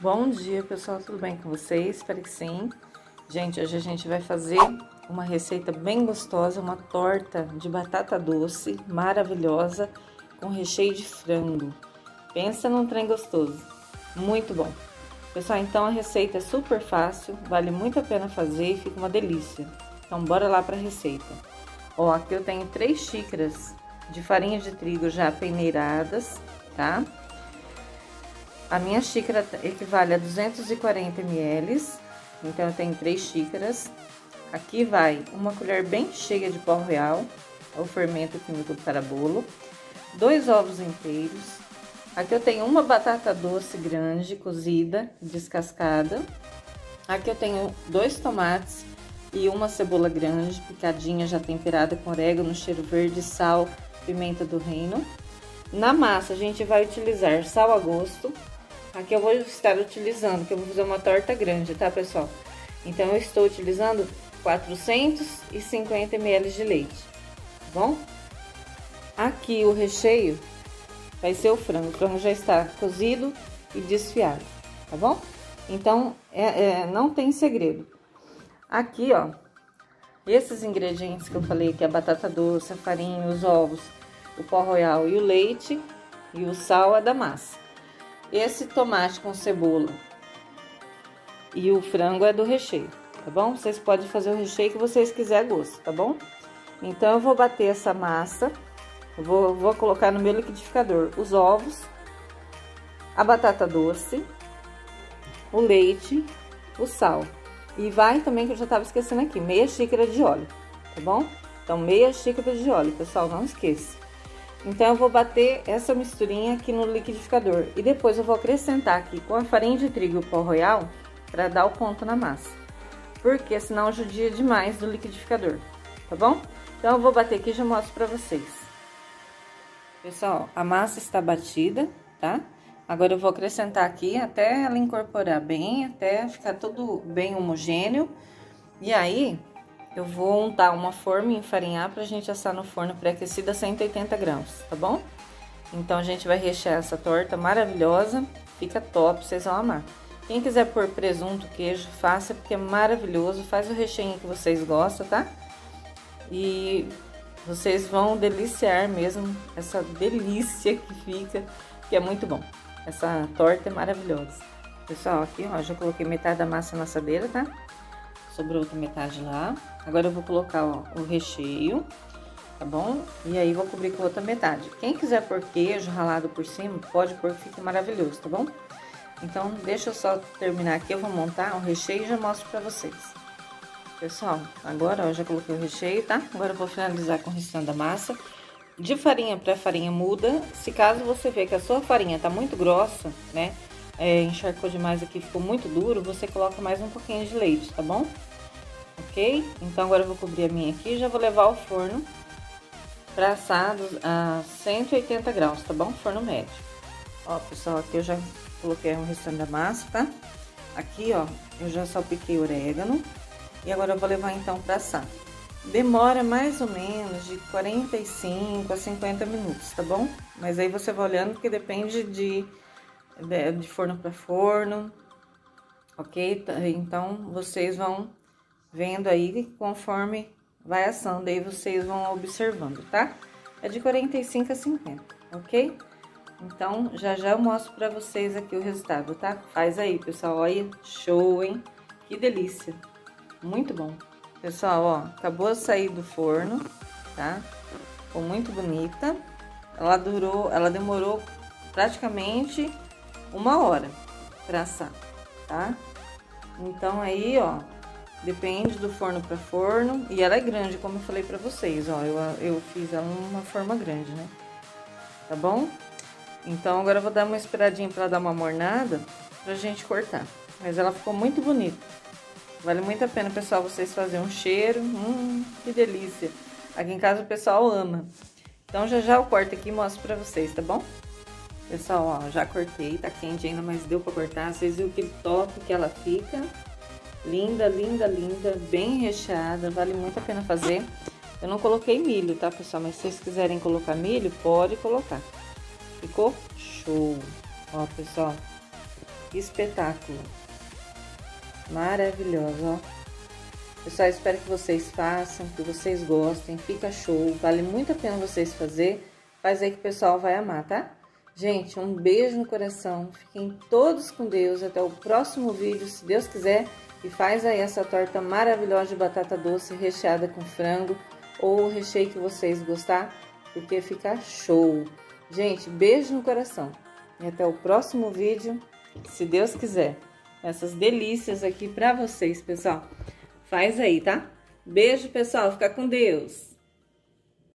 Bom dia, pessoal, tudo bem com vocês? Espero que sim. Gente, hoje a gente vai fazer uma receita bem gostosa, uma torta de batata doce, maravilhosa, com recheio de frango. Pensa num trem gostoso, muito bom. Pessoal, então a receita é super fácil, vale muito a pena fazer e fica uma delícia. Então, bora lá para a receita. Ó, aqui eu tenho três xícaras de farinha de trigo já peneiradas, tá? A minha xícara equivale a 240 ml, então eu tenho três xícaras. Aqui vai uma colher bem cheia de pó real, o fermento químico para bolo, dois ovos inteiros. Aqui eu tenho uma batata doce grande, cozida, descascada. Aqui eu tenho dois tomates e uma cebola grande, picadinha, já temperada com orégano, cheiro verde, sal, pimenta do reino. Na massa a gente vai utilizar sal a gosto, Aqui eu vou estar utilizando, que eu vou fazer uma torta grande, tá, pessoal? Então, eu estou utilizando 450 ml de leite, tá bom? Aqui o recheio vai ser o frango. O frango já está cozido e desfiado, tá bom? Então, é, é, não tem segredo. Aqui, ó, esses ingredientes que eu falei, que é a batata doce, a farinha, os ovos, o pó royal e o leite e o sal é da massa. Esse tomate com cebola e o frango é do recheio, tá bom? Vocês podem fazer o recheio que vocês quiserem gosto, tá bom? Então, eu vou bater essa massa, vou, vou colocar no meu liquidificador os ovos, a batata doce, o leite, o sal. E vai também, que eu já tava esquecendo aqui, meia xícara de óleo, tá bom? Então, meia xícara de óleo, pessoal, não esqueça. Então, eu vou bater essa misturinha aqui no liquidificador. E depois eu vou acrescentar aqui com a farinha de trigo e o pó royal para dar o ponto na massa. Porque senão judia demais do liquidificador, tá bom? Então, eu vou bater aqui e já mostro para vocês. Pessoal, a massa está batida, tá? Agora eu vou acrescentar aqui até ela incorporar bem, até ficar tudo bem homogêneo. E aí, eu vou untar uma forma e enfarinhar pra gente assar no forno pré-aquecido a 180 graus, tá bom? Então, a gente vai rechear essa torta maravilhosa, fica top, vocês vão amar. Quem quiser pôr presunto, queijo, faça, porque é maravilhoso, faz o recheio que vocês gostam, tá? E vocês vão deliciar mesmo essa delícia que fica, que é muito bom. Essa torta é maravilhosa. Pessoal, aqui ó, já coloquei metade da massa na assadeira, tá? Sobrou outra metade lá. Agora eu vou colocar ó, o recheio, tá bom? E aí vou cobrir com outra metade. Quem quiser pôr queijo ralado por cima, pode pôr fica maravilhoso, tá bom? Então, deixa eu só terminar aqui, eu vou montar o recheio e já mostro pra vocês. Pessoal, agora ó, eu já coloquei o recheio, tá? Agora eu vou finalizar com o restante da massa. De farinha para farinha muda, se caso você ver que a sua farinha tá muito grossa, né? É, encharcou demais aqui, ficou muito duro, você coloca mais um pouquinho de leite, tá bom? Ok? Então, agora eu vou cobrir a minha aqui e já vou levar ao forno para assar a 180 graus, tá bom? Forno médio. Ó, pessoal, aqui eu já coloquei o restante da massa, tá? Aqui, ó, eu já salpiquei orégano e agora eu vou levar então para assar. Demora mais ou menos de 45 a 50 minutos, tá bom? Mas aí você vai olhando porque depende de de forno para forno, ok? Então, vocês vão vendo aí conforme vai assando, aí vocês vão observando, tá? É de 45 a 50, ok? Então, já já eu mostro pra vocês aqui o resultado, tá? Faz aí, pessoal, olha, show, hein? Que delícia, muito bom. Pessoal, ó, acabou de sair do forno, tá? Ficou muito bonita. Ela durou, ela demorou praticamente uma hora para assar, tá? Então aí, ó, depende do forno para forno. E ela é grande, como eu falei pra vocês, ó. Eu, eu fiz ela numa forma grande, né? Tá bom? Então agora eu vou dar uma esperadinha pra dar uma mornada pra gente cortar. Mas ela ficou muito bonita. Vale muito a pena, pessoal, vocês fazerem um cheiro. Hum, que delícia. Aqui em casa o pessoal ama. Então já já eu corto aqui e mostro pra vocês, tá bom? Pessoal, ó, já cortei, tá quente ainda, mas deu pra cortar. Vocês viram que top que ela fica. Linda, linda, linda, bem recheada, vale muito a pena fazer. Eu não coloquei milho, tá, pessoal? Mas se vocês quiserem colocar milho, pode colocar. Ficou show. Ó, pessoal, espetáculo. Maravilhosa, ó. Pessoal, espero que vocês façam, que vocês gostem, fica show, vale muito a pena vocês fazer. Faz aí que o pessoal vai amar, tá? Gente, um beijo no coração, fiquem todos com Deus, até o próximo vídeo, se Deus quiser. E faz aí essa torta maravilhosa de batata doce recheada com frango ou o recheio que vocês gostar, porque fica show. Gente, beijo no coração e até o próximo vídeo, se Deus quiser. Essas delícias aqui pra vocês, pessoal. Faz aí, tá? Beijo, pessoal. Fica com Deus.